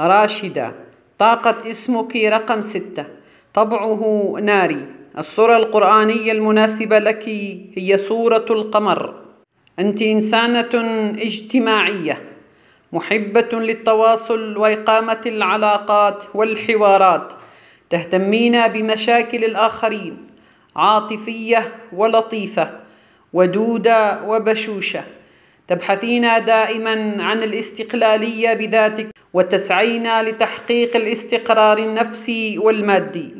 راشدة. طاقة اسمك رقم ستة. طبعه ناري. الصورة القرآنية المناسبة لك هي سورة القمر. أنت إنسانة اجتماعية. محبة للتواصل وإقامة العلاقات والحوارات. تهتمين بمشاكل الآخرين. عاطفية ولطيفة. ودودة وبشوشة. تبحثين دائما عن الاستقلالية بذاتك. وتسعين لتحقيق الاستقرار النفسي والمادي.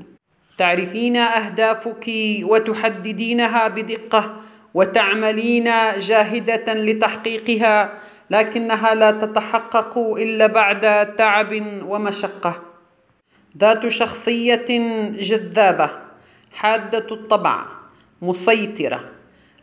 تعرفين أهدافك وتحددينها بدقة وتعملين جاهدة لتحقيقها لكنها لا تتحقق إلا بعد تعب ومشقة. ذات شخصية جذابة حادة الطبع مسيطرة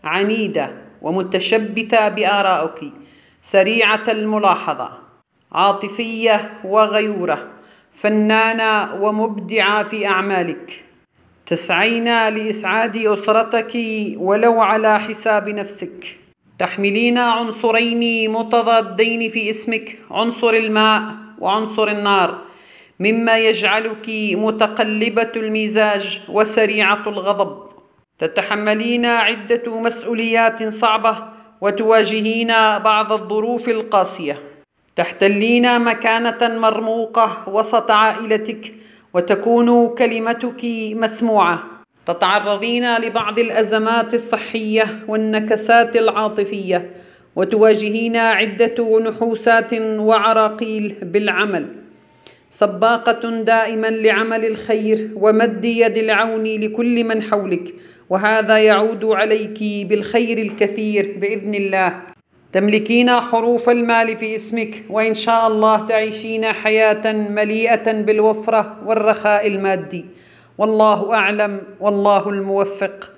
عنيدة ومتشبثة بآرائك سريعة الملاحظة. عاطفية وغيورة فنانة ومبدعة في أعمالك. تسعين لإسعاد أسرتك ولو على حساب نفسك. تحملين عنصرين متضادين في اسمك عنصر الماء وعنصر النار. مما يجعلك متقلبة المزاج وسريعة الغضب. تتحملين عدة مسؤوليات صعبة وتواجهين بعض الظروف القاسية. تحتلين مكانة مرموقة وسط عائلتك وتكون كلمتك مسموعة. تتعرضين لبعض الأزمات الصحية والنكسات العاطفية وتواجهين عدة نحوسات وعراقيل بالعمل. سباقة دائما لعمل الخير ومد يد العون لكل من حولك وهذا يعود عليك بالخير الكثير بإذن الله. تملكين حروف المال في اسمك وإن شاء الله تعيشين حياة مليئة بالوفرة والرخاء المادي. والله أعلم والله الموفق.